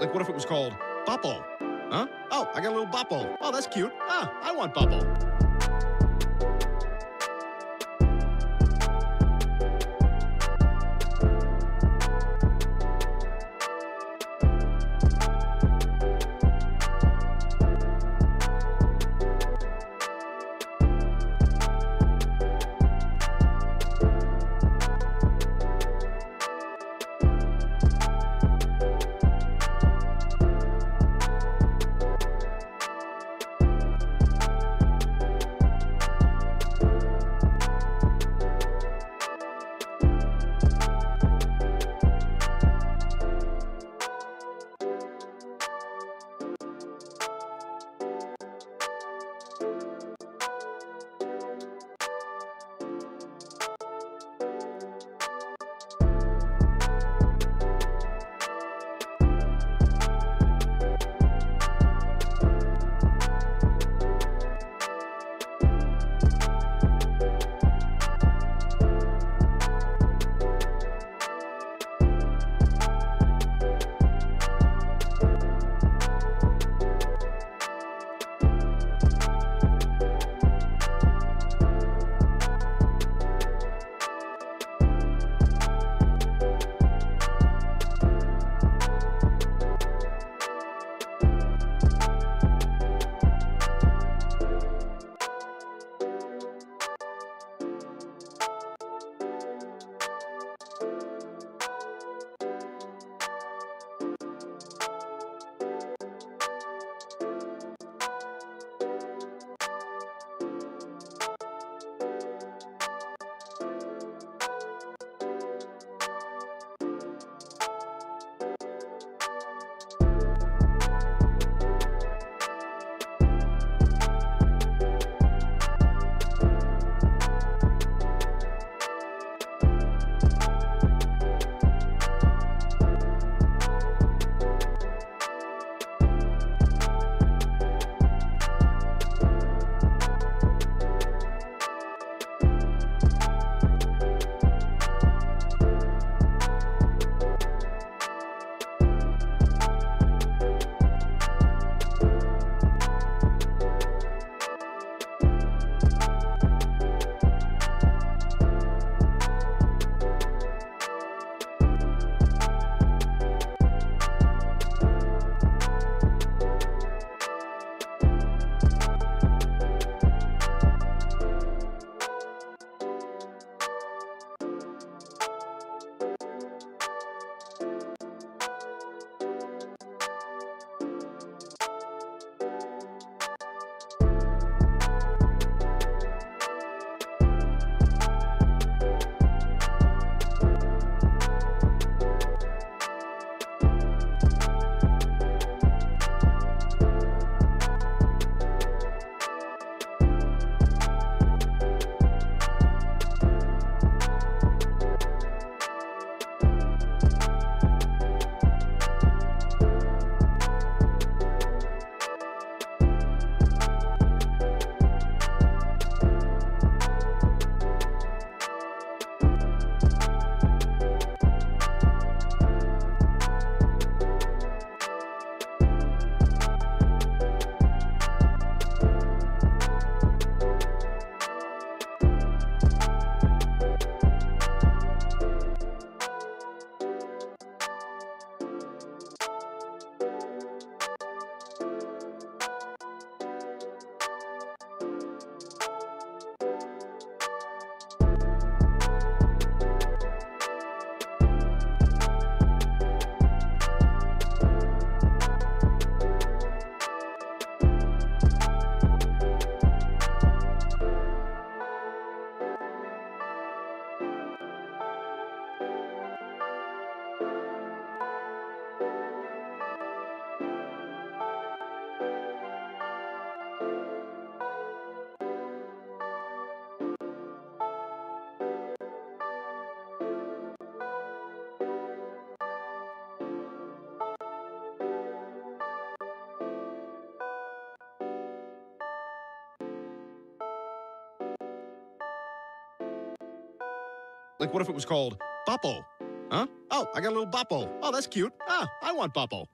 Like, what if it was called Boppo? Huh? Oh, I got a little Boppo. Oh, that's cute. Ah, I want Boppo. Like, what if it was called Boppo? Huh? Oh, I got a little Boppo. Oh, that's cute. Ah, I want Boppo.